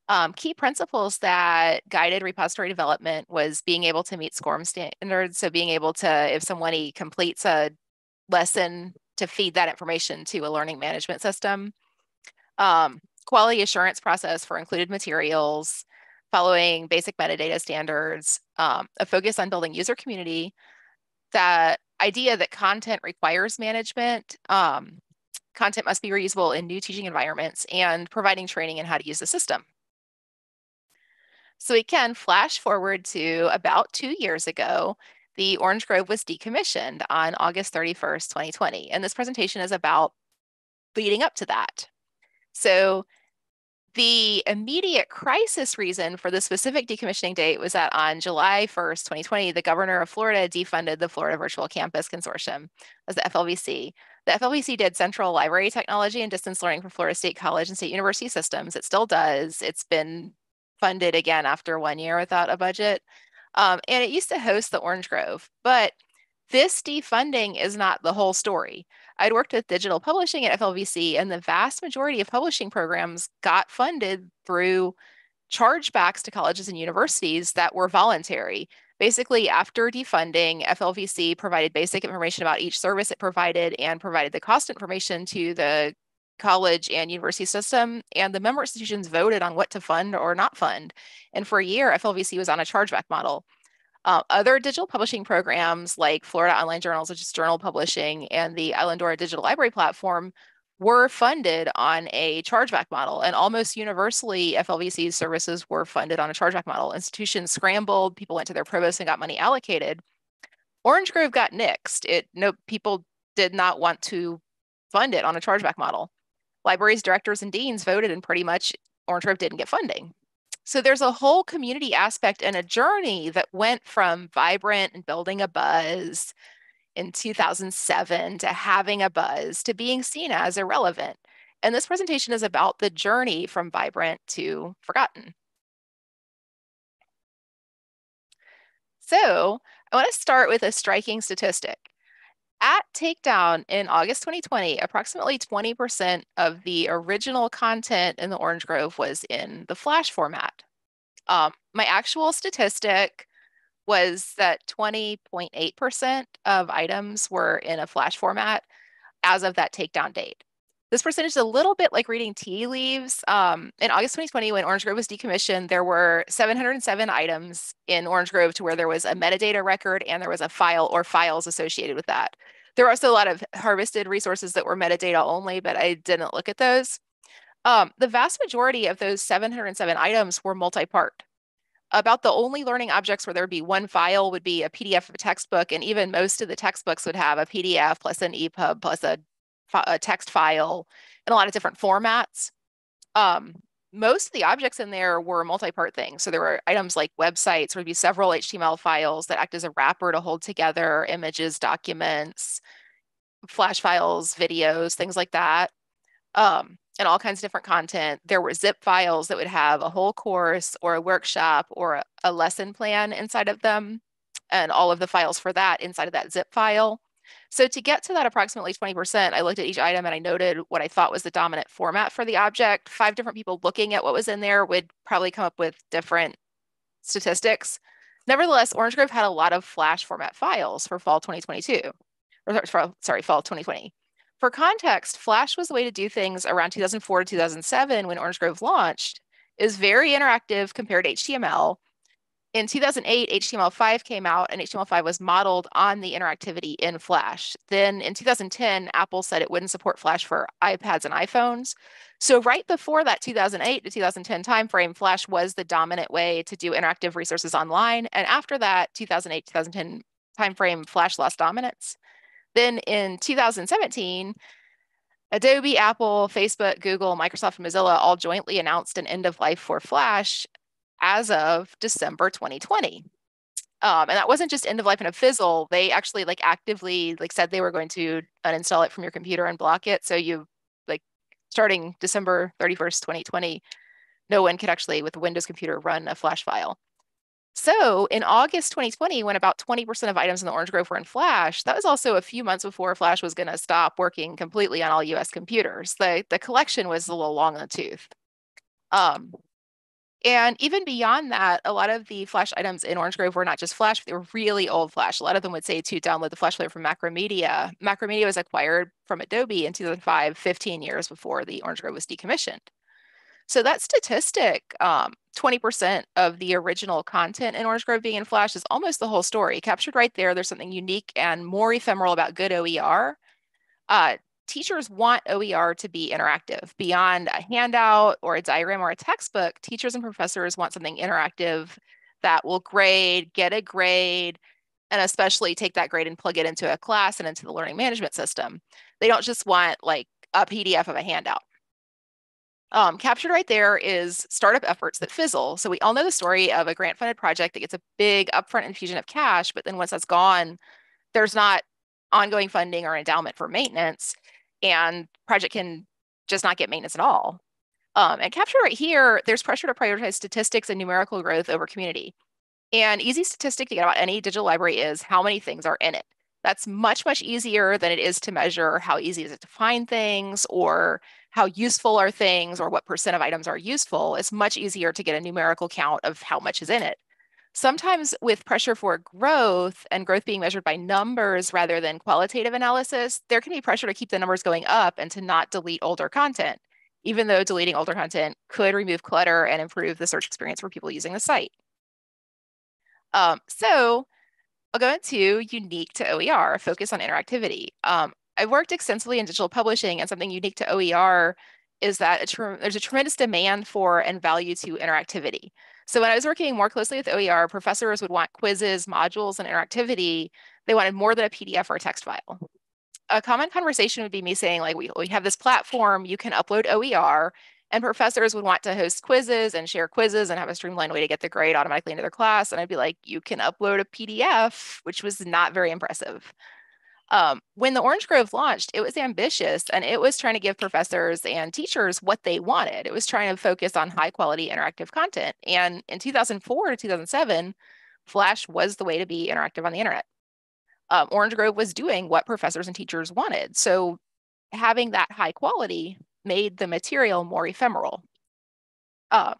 Um, key principles that guided repository development was being able to meet SCORM standards. So being able to, if someone completes a lesson, to feed that information to a learning management system. Um, quality assurance process for included materials, following basic metadata standards, um, a focus on building user community, that idea that content requires management, um, content must be reusable in new teaching environments, and providing training in how to use the system. So we can flash forward to about two years ago, the Orange Grove was decommissioned on August 31st, 2020. And this presentation is about leading up to that. So the immediate crisis reason for the specific decommissioning date was that on July 1st, 2020, the governor of Florida defunded the Florida Virtual Campus Consortium as the FLVC. The FLVC did central library technology and distance learning for Florida State College and State University systems. It still does. It's been funded again after one year without a budget. Um, and it used to host the Orange Grove, but this defunding is not the whole story. I'd worked with digital publishing at FLVC, and the vast majority of publishing programs got funded through chargebacks to colleges and universities that were voluntary. Basically, after defunding, FLVC provided basic information about each service it provided and provided the cost information to the college and university system, and the member institutions voted on what to fund or not fund. And for a year, FLVC was on a chargeback model. Uh, other digital publishing programs like Florida Online Journals, which is journal publishing, and the Islandora Digital Library Platform were funded on a chargeback model. And almost universally, FLVC's services were funded on a chargeback model. Institutions scrambled, people went to their provost and got money allocated. Orange Grove got nixed. It no people did not want to fund it on a chargeback model. Libraries, directors, and deans voted, and pretty much Orange Grove didn't get funding. So there's a whole community aspect and a journey that went from vibrant and building a buzz in 2007 to having a buzz to being seen as irrelevant. And this presentation is about the journey from vibrant to forgotten. So I want to start with a striking statistic. At Takedown in August 2020, approximately 20% of the original content in the Orange Grove was in the Flash format. Um, my actual statistic was that 20.8% of items were in a Flash format as of that takedown date. This percentage is a little bit like reading tea leaves. Um, in August 2020, when Orange Grove was decommissioned, there were 707 items in Orange Grove to where there was a metadata record and there was a file or files associated with that. There were also a lot of harvested resources that were metadata only, but I didn't look at those. Um, the vast majority of those 707 items were multi-part. About the only learning objects where there would be one file would be a PDF of a textbook, and even most of the textbooks would have a PDF plus an EPUB plus a, a text file in a lot of different formats. Um, most of the objects in there were multi-part things. So there were items like websites, would be several HTML files that act as a wrapper to hold together images, documents, flash files, videos, things like that. Um, and all kinds of different content. There were zip files that would have a whole course or a workshop or a, a lesson plan inside of them, and all of the files for that inside of that zip file. So to get to that approximately 20%, I looked at each item and I noted what I thought was the dominant format for the object. Five different people looking at what was in there would probably come up with different statistics. Nevertheless, Orange Grove had a lot of Flash format files for fall 2022, or sorry, fall 2020. For context, Flash was the way to do things around 2004 to 2007 when Orange Grove launched. It was very interactive compared to HTML. In 2008, HTML5 came out and HTML5 was modeled on the interactivity in Flash. Then in 2010, Apple said it wouldn't support Flash for iPads and iPhones. So right before that 2008 to 2010 timeframe, Flash was the dominant way to do interactive resources online. And after that 2008, 2010 timeframe, Flash lost dominance. Then in 2017, Adobe, Apple, Facebook, Google, Microsoft, and Mozilla all jointly announced an end of life for Flash as of December 2020. Um, and that wasn't just end of life and a fizzle. They actually like actively like said they were going to uninstall it from your computer and block it. So you like starting December 31st, 2020, no one could actually with a Windows computer run a Flash file. So in August 2020, when about 20% of items in the Orange Grove were in Flash, that was also a few months before Flash was going to stop working completely on all US computers. The, the collection was a little long in the tooth. Um, and even beyond that, a lot of the Flash items in Orange Grove were not just Flash, but they were really old Flash. A lot of them would say to download the Flash player from Macromedia. Macromedia was acquired from Adobe in 2005, 15 years before the Orange Grove was decommissioned. So that statistic, um, 20% of the original content in Orange Grove being in Flash is almost the whole story. Captured right there, there's something unique and more ephemeral about good OER. Uh, teachers want OER to be interactive. Beyond a handout or a diagram or a textbook, teachers and professors want something interactive that will grade, get a grade, and especially take that grade and plug it into a class and into the learning management system. They don't just want like a PDF of a handout. Um, captured right there is startup efforts that fizzle. So we all know the story of a grant funded project that gets a big upfront infusion of cash, but then once that's gone, there's not ongoing funding or endowment for maintenance, and project can just not get maintenance at all. Um, and captured right here, there's pressure to prioritize statistics and numerical growth over community. And easy statistic to get about any digital library is how many things are in it. That's much, much easier than it is to measure how easy is it to find things or how useful are things or what percent of items are useful, it's much easier to get a numerical count of how much is in it. Sometimes with pressure for growth and growth being measured by numbers rather than qualitative analysis, there can be pressure to keep the numbers going up and to not delete older content, even though deleting older content could remove clutter and improve the search experience for people using the site. Um, so I'll go into unique to OER, focus on interactivity. Um, I've worked extensively in digital publishing, and something unique to OER is that a there's a tremendous demand for and value to interactivity. So when I was working more closely with OER, professors would want quizzes, modules, and interactivity. They wanted more than a PDF or a text file. A common conversation would be me saying, like, we, we have this platform, you can upload OER, and professors would want to host quizzes and share quizzes and have a streamlined way to get the grade automatically into their class. And I'd be like, you can upload a PDF, which was not very impressive. Um, when the Orange Grove launched, it was ambitious and it was trying to give professors and teachers what they wanted. It was trying to focus on high quality interactive content. And in 2004 to 2007, Flash was the way to be interactive on the internet. Um, Orange Grove was doing what professors and teachers wanted. So having that high quality made the material more ephemeral. Uh,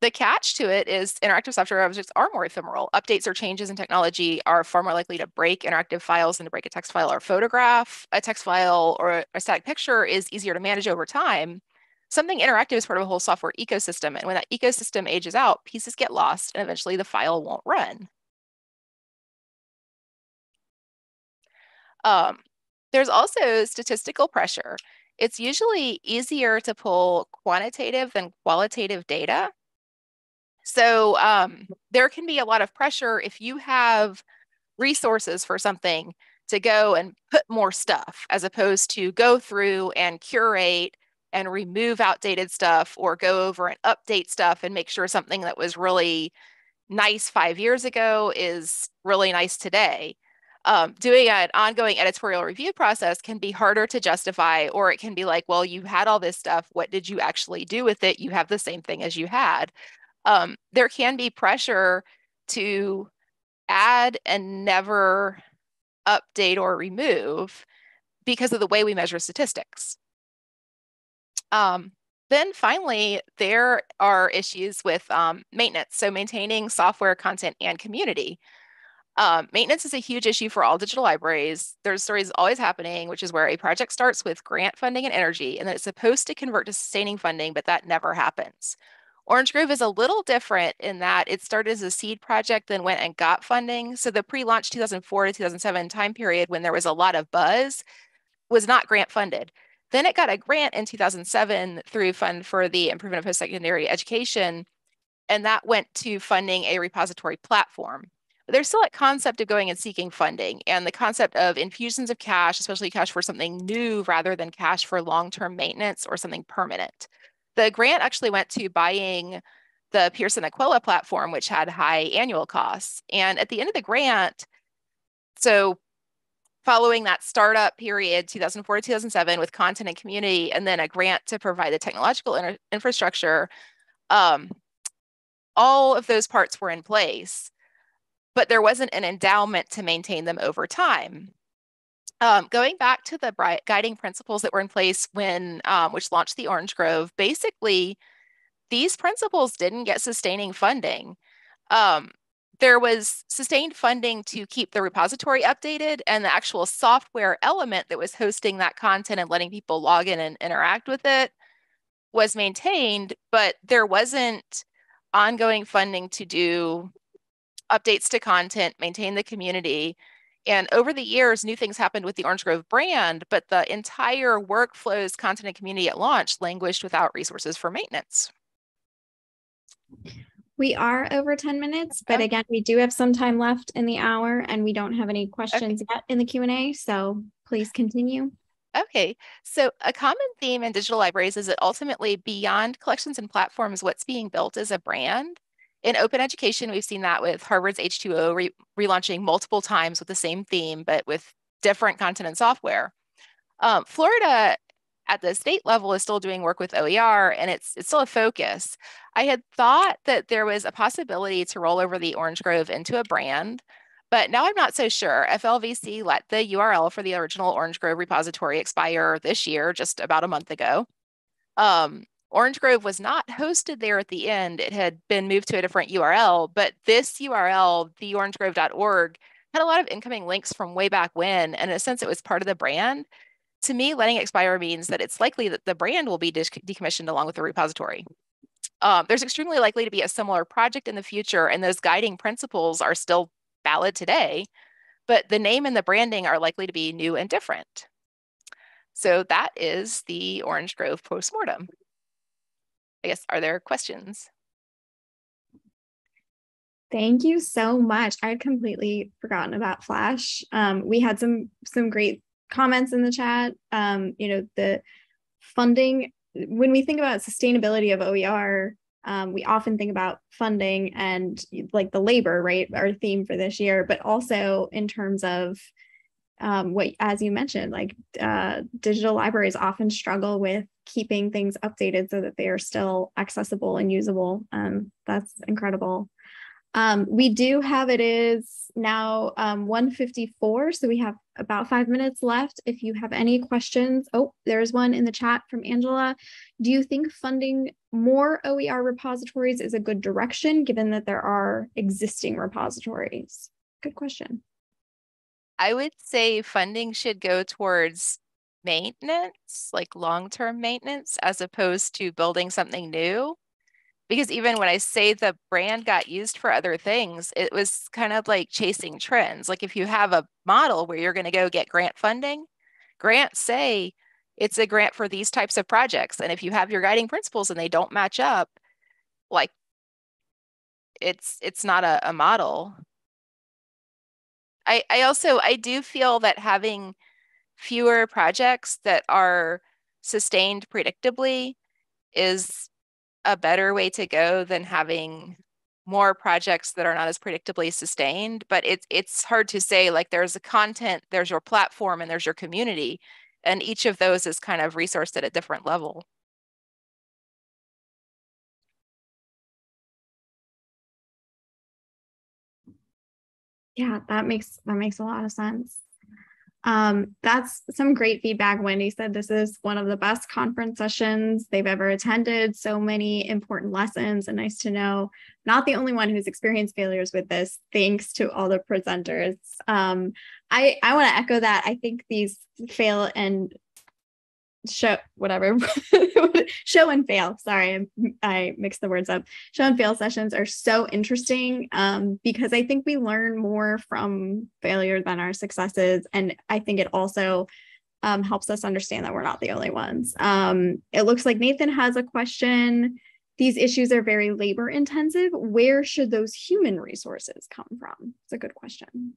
the catch to it is interactive software objects are more ephemeral. Updates or changes in technology are far more likely to break interactive files than to break a text file or photograph. A text file or a static picture is easier to manage over time. Something interactive is part of a whole software ecosystem. And when that ecosystem ages out, pieces get lost and eventually the file won't run. Um, there's also statistical pressure. It's usually easier to pull quantitative than qualitative data. So um, there can be a lot of pressure if you have resources for something to go and put more stuff as opposed to go through and curate and remove outdated stuff or go over and update stuff and make sure something that was really nice five years ago is really nice today. Um, doing an ongoing editorial review process can be harder to justify, or it can be like, well, you had all this stuff. What did you actually do with it? You have the same thing as you had um, there can be pressure to add and never update or remove because of the way we measure statistics. Um, then finally, there are issues with um, maintenance. So maintaining software content and community. Um, maintenance is a huge issue for all digital libraries. There's stories always happening, which is where a project starts with grant funding and energy, and then it's supposed to convert to sustaining funding, but that never happens. Orange Grove is a little different in that it started as a seed project, then went and got funding. So the pre-launch 2004 to 2007 time period when there was a lot of buzz was not grant funded. Then it got a grant in 2007 through Fund for the Improvement of Post-Secondary Education, and that went to funding a repository platform. But there's still a concept of going and seeking funding and the concept of infusions of cash, especially cash for something new rather than cash for long-term maintenance or something permanent the grant actually went to buying the Pearson Equella platform, which had high annual costs. And at the end of the grant, so following that startup period, 2004 to 2007, with content and community, and then a grant to provide the technological infrastructure, um, all of those parts were in place, but there wasn't an endowment to maintain them over time. Um, going back to the guiding principles that were in place when, um, which launched the Orange Grove, basically, these principles didn't get sustaining funding. Um, there was sustained funding to keep the repository updated and the actual software element that was hosting that content and letting people log in and interact with it was maintained, but there wasn't ongoing funding to do updates to content, maintain the community, and over the years, new things happened with the Orange Grove brand, but the entire workflows, content, and community at launch languished without resources for maintenance. We are over 10 minutes, but again, we do have some time left in the hour and we don't have any questions okay. yet in the Q&A, so please continue. Okay, so a common theme in digital libraries is that ultimately beyond collections and platforms, what's being built is a brand in open education, we've seen that with Harvard's H2O re relaunching multiple times with the same theme, but with different content and software. Um, Florida at the state level is still doing work with OER and it's, it's still a focus. I had thought that there was a possibility to roll over the Orange Grove into a brand, but now I'm not so sure. FLVC let the URL for the original Orange Grove repository expire this year, just about a month ago. Um, Orange Grove was not hosted there at the end. It had been moved to a different URL, but this URL, theorangegrove.org, had a lot of incoming links from way back when. And in a sense, it was part of the brand. To me, letting expire means that it's likely that the brand will be decommissioned along with the repository. Um, there's extremely likely to be a similar project in the future, and those guiding principles are still valid today, but the name and the branding are likely to be new and different. So that is the Orange Grove postmortem. I guess, are there questions? Thank you so much. I had completely forgotten about Flash. Um, we had some some great comments in the chat. Um, you know, the funding when we think about sustainability of OER, um, we often think about funding and like the labor, right? Our theme for this year, but also in terms of um, what as you mentioned like uh, digital libraries often struggle with keeping things updated so that they are still accessible and usable. Um, that's incredible. Um, we do have it is now um, 154 so we have about five minutes left. If you have any questions oh there's one in the chat from angela. Do you think funding more oer repositories is a good direction given that there are existing repositories? Good question. I would say funding should go towards maintenance, like long-term maintenance, as opposed to building something new. Because even when I say the brand got used for other things, it was kind of like chasing trends. Like if you have a model where you're going to go get grant funding, grants say it's a grant for these types of projects. And if you have your guiding principles and they don't match up, like it's it's not a, a model I, I also I do feel that having fewer projects that are sustained predictably is a better way to go than having more projects that are not as predictably sustained but it's it's hard to say like there's a content there's your platform and there's your community and each of those is kind of resourced at a different level Yeah, that makes that makes a lot of sense. Um, that's some great feedback. Wendy said this is one of the best conference sessions they've ever attended. So many important lessons, and nice to know not the only one who's experienced failures with this. Thanks to all the presenters. Um, I I want to echo that. I think these fail and show whatever. Show and fail. Sorry I, I mixed the words up. Show and fail sessions are so interesting um, because i think we learn more from failure than our successes and i think it also um, helps us understand that we're not the only ones. Um, it looks like nathan has a question. These issues are very labor intensive. Where should those human resources come from? It's a good question.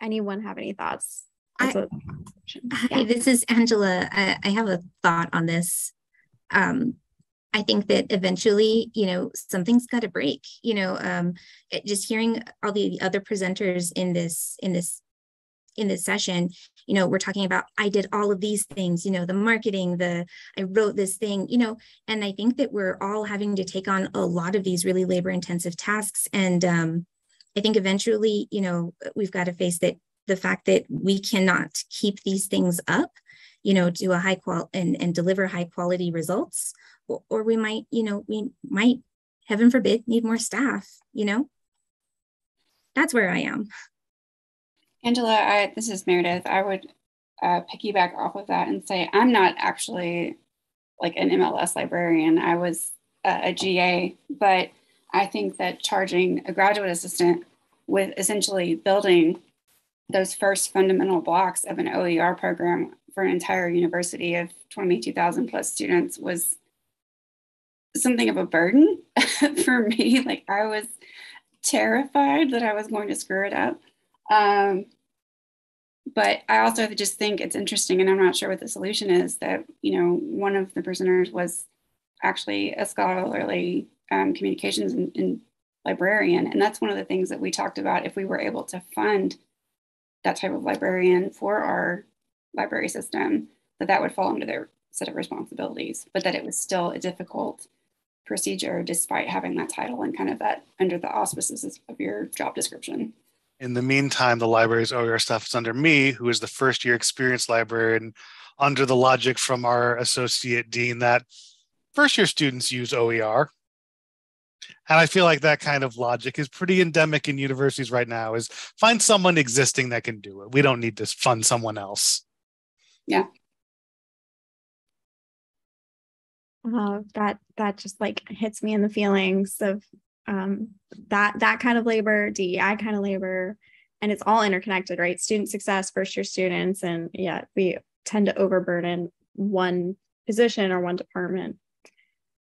Anyone have any thoughts I, hi, this is Angela. I, I, have a thought on this. Um, I think that eventually, you know, something's got to break. You know, um, it, just hearing all the other presenters in this in this in this session, you know, we're talking about I did all of these things. You know, the marketing, the I wrote this thing. You know, and I think that we're all having to take on a lot of these really labor intensive tasks, and um, I think eventually, you know, we've got to face that the fact that we cannot keep these things up, you know, do a high qual and, and deliver high quality results, or, or we might, you know, we might, heaven forbid, need more staff, you know? That's where I am. Angela, I, this is Meredith. I would uh, piggyback off of that and say I'm not actually like an MLS librarian. I was a GA, but I think that charging a graduate assistant with essentially building those first fundamental blocks of an OER program for an entire university of 22,000 plus students was something of a burden for me. Like I was terrified that I was going to screw it up. Um, but I also just think it's interesting, and I'm not sure what the solution is. That you know, one of the prisoners was actually a scholarly um, communications and, and librarian, and that's one of the things that we talked about. If we were able to fund that type of librarian for our library system, that that would fall under their set of responsibilities, but that it was still a difficult procedure despite having that title and kind of that under the auspices of your job description. In the meantime, the library's OER stuff is under me, who is the first year experienced librarian, under the logic from our associate dean that first year students use OER. And I feel like that kind of logic is pretty endemic in universities right now is find someone existing that can do it. We don't need to fund someone else. Yeah. Uh, that that just like hits me in the feelings of um, that that kind of labor, DEI kind of labor, and it's all interconnected, right? Student success, first year students, and yeah, we tend to overburden one position or one department.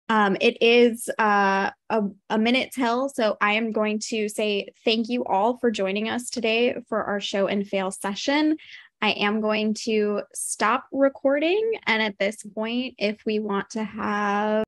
Um, it is uh, a, a minute till, so I am going to say thank you all for joining us today for our show and fail session. I am going to stop recording. And at this point, if we want to have